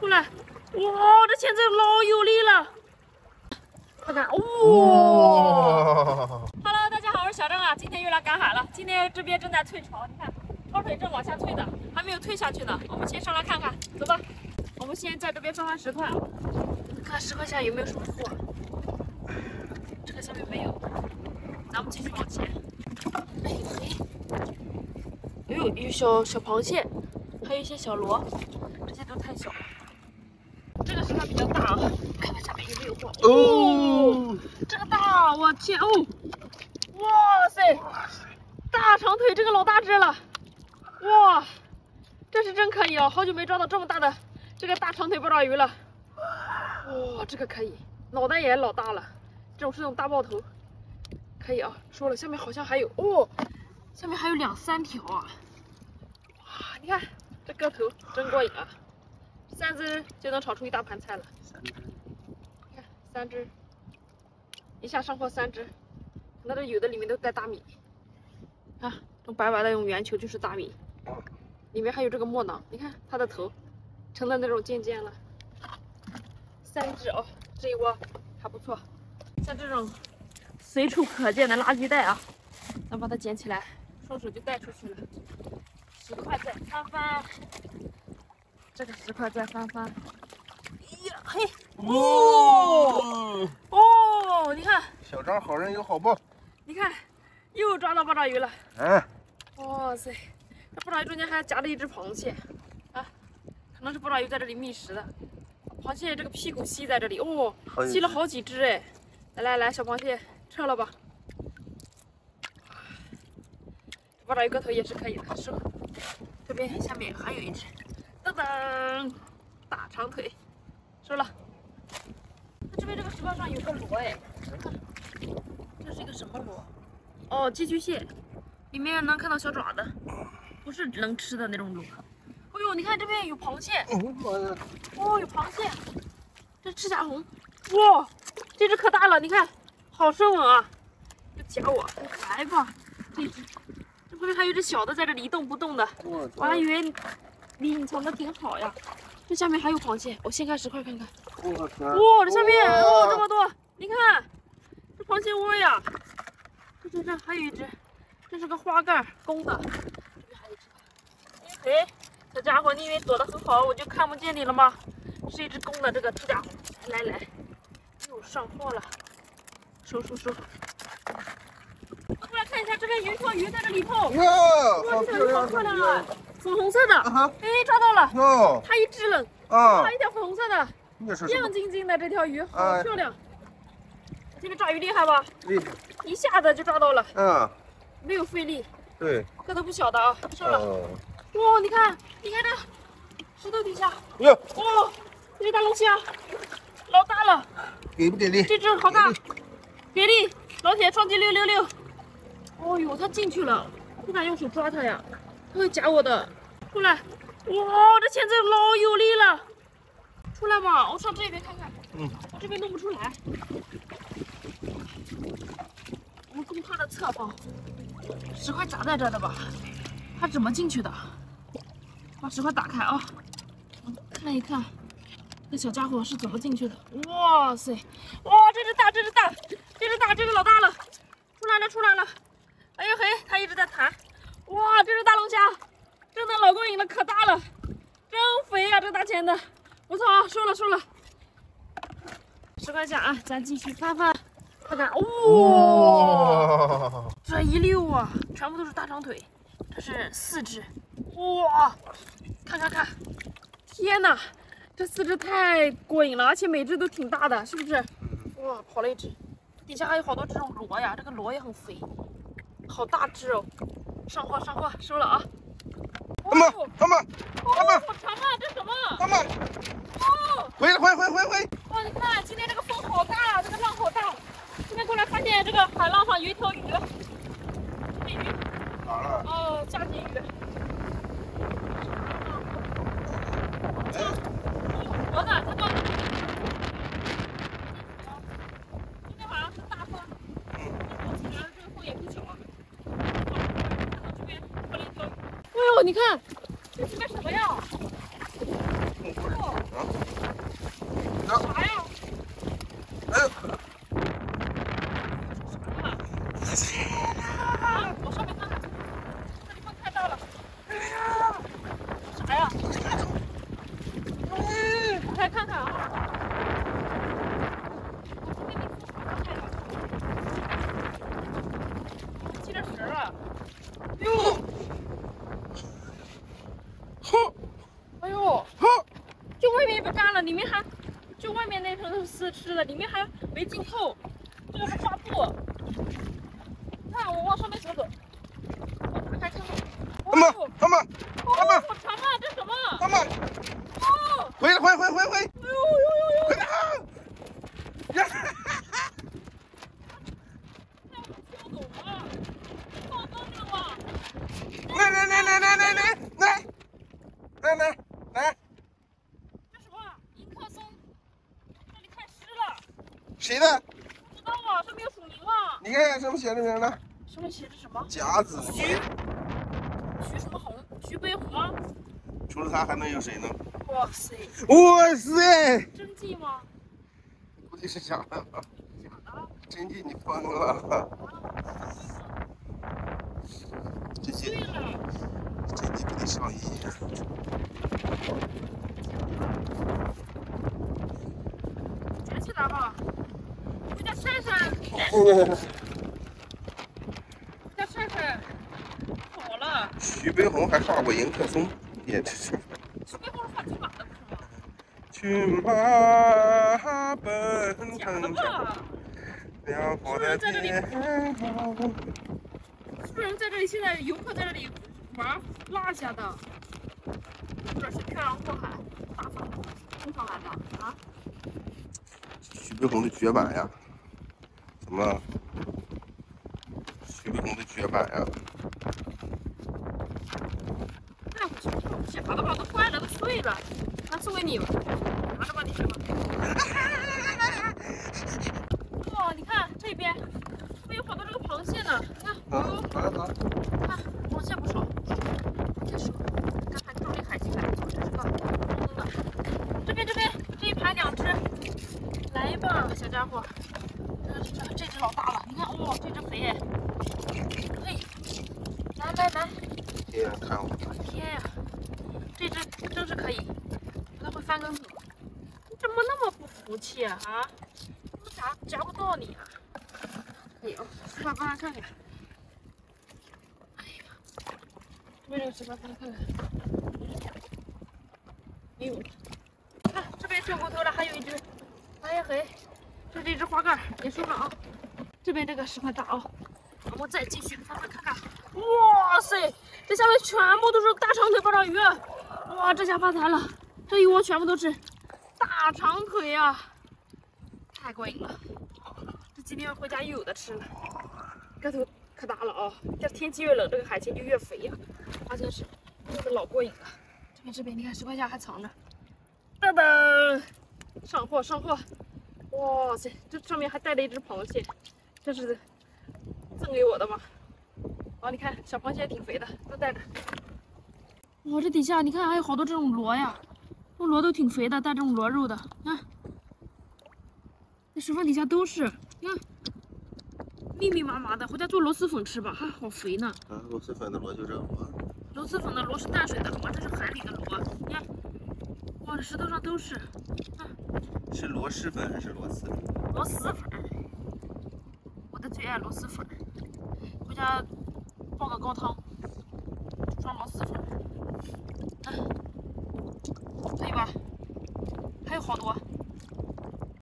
出来！哇，这钳子老有力了！看看，哇！Hello，大家好，我是小郑啊，今天又来赶海了。今天这边正在退潮，你看，潮水正往下退的，还没有退下去呢。我们先上来看看，走吧。我们先在这边翻翻石块啊，看石块下有没有什么货。这个下面没有，咱们继续往前。哎呦，有小小螃蟹，还有一些小螺，这些都太小了。这个石块比较大啊，看看下面有没有货。哦，这个大，我天哦！哇塞，大长腿，这个老大只了。哇，这是真可以哦，好久没抓到这么大的这个大长腿八爪鱼了。哇，这个可以，脑袋也老大了，这种是那种大爆头，可以啊。说了，下面好像还有哦，下面还有两三条啊。哇，你看这个头真过瘾啊！三只就能炒出一大盘菜了。三只，一下上货三只，那这有的里面都带大米，啊，这白白的用圆球就是大米，里面还有这个墨囊，你看它的头成了那种尖尖了。三只哦，这一窝还不错。像这种随处可见的垃圾袋啊，咱把它捡起来，顺手就带出去了。十块再翻翻。这个石块再翻翻，嘿，哦哦，你看，小张好人有好报，你看，又抓到八爪鱼了，嗯，哇塞，这八爪鱼中间还夹着一只螃蟹，啊，可能是八爪鱼在这里觅食的，螃蟹这个屁股吸在这里，哦，吸了好几只哎，来来来，小螃蟹撤了吧，八爪鱼个头也是可以的，收，这边下面还有一只。噔噔，大长腿，收了。这边这个石块上有个螺哎，这是一个什么螺？哦，寄居蟹，里面能看到小爪子，不是能吃的那种螺。哎呦，你看这边有螃蟹，哦，有螃蟹，这赤甲红，哇，这只可大了，你看，好生猛啊！夹我，来吧，这只，这旁边还有只小的在这里一动不动的，我还以为。你隐藏的挺好呀，这下面还有螃蟹，我掀开石块看看。哇，这下面哦这么多，你看，这螃蟹窝呀，这这这还有一只，这是个花盖公的，这边还有一只。哎，小家伙，你以为躲得很好，我就看不见你了吗？是一只公的这个这家伙，来来来，又上货了，收收收。过来看一下，这边有一条鱼在这里头，哇，这条鱼好漂亮啊！粉红色的，哎，抓到了！哦，它一只了，啊，一条粉红色的，亮晶晶的这条鱼，好漂亮。这个抓鱼厉害吧？厉害，一下子就抓到了，嗯，没有费力，对，个头不小的啊，上了。哇，你看，你看这石头底下，哟，哇，这是大龙虾，老大了，给不给力？这只好大，给力！老铁，双击六六六。哦呦，它进去了，不敢用手抓它呀。它会夹我的，出来！哇，这钳子老有力了，出来吧，我上这边看看。嗯，我这边弄不出来。我们攻它的侧方，石块砸在这的吧？它怎么进去的？把石块打开啊，看一看，这小家伙是怎么进去的？哇塞，哇，这只大，这只大，这只大，这只老大了，出来了，出来了！哎呦嘿，它一直在弹。哇，这是大龙虾，真的老过瘾了，可大了，真肥呀！这大钳子，不错啊，收了收了，十块钱啊，咱继续翻翻，看看，哇，这一溜啊，全部都是大长腿，这是四只，哇，看看看，天哪，这四只太过瘾了，而且每只都挺大的，是不是？哇，跑了一只，底下还有好多这种螺呀，这个螺也很肥，好大只哦。上货上货，收了啊！他们他们他们，好长啊！这什么？他们哦，回回回回回！哇，你看今天这个风好大，这个浪好大。今天过来发现这个海浪上有一条鱼，这鱼。哪了？哦，夹鲫鱼。你看，这是个什么呀？啥呀？哎！就外面那层是湿吃的，里面还没浸透。这个是纱布。看我往上面走走，我打开看看。阿妈哦，阿妈，哦，阿妈好长啊！这什么？阿妈，哦，回来回回回回哎呦呦呦呦！回来啊！呀，你看看上面写的名呢？上面写着什么？甲子。徐徐什么红？徐悲鸿吗？除了他还能有谁呢？哇塞，哇塞！真迹吗？估计是假的吧？假的？真迹你疯了！这碎些了。真迹不得上亿。捡起来吧，回家晒晒，回家晒晒。好了，还画过迎客松，也真是。徐悲鸿是画骏马的，不是吗？骏马奔腾着吧？辽阔的天空。是不是在这里？现在游客在这里玩落下的，或者是漂洋过海打发冲上来的啊？徐悲鸿的绝版呀！怎么了？徐悲鸿的绝版呀！带回去，假的吧？都坏了，都碎了，那送给你吧，拿着吧，你去吧。哇，你看这边，这边有好多这个螃蟹呢，你看，啊，好了好，看螃蟹不少，这是看看这边海星来，这是个公的，这边这边这一排两只，来吧，小家伙，这这这这只老大了，你看，哇、这只肥哎，嘿，来来来。天啊，看我，天呀，这只真是可以，它会翻跟头。你怎么那么不服气啊？啊，怎么夹夹不到你啊？哎呦，吃吧，帮他看看。哎呀，这边这个吃吧，帮他看看。没有。看这边掉过头了，还有一只。哎呀嘿，就这只花盖，别收了啊。这边这个十块大啊。我们再继续翻翻看看。哇塞，这下面全部都是大长腿八爪鱼，哇，这下发财了，这一窝全部都是大长腿呀、太过瘾了。这今天回家又有的吃了，个头可大了啊！这天气越冷，这个海鲜就越肥呀、而且是这个老过瘾了。这边这边，你看十块钱还藏着，噔噔，上货上货！哇塞，这上面还带了一只螃蟹，这是赠给我的吗？哦，你看小螃蟹挺肥的，都带着。哇，这底下你看还有好多这种螺呀，这螺都挺肥的，带这种螺肉的。看，那石缝底下都是，你看，密密麻麻的，回家做螺蛳粉吃吧，还好肥呢。啊，螺蛳粉的螺就这么。螺蛳粉的螺是淡水的螺，这是海里的螺。你看，哇，这石头上都是是螺蛳粉还是螺蛳？螺蛳粉，我的最爱螺蛳粉，回家煲个高汤，装螺蛳粉，啊，可以吧？还有好多，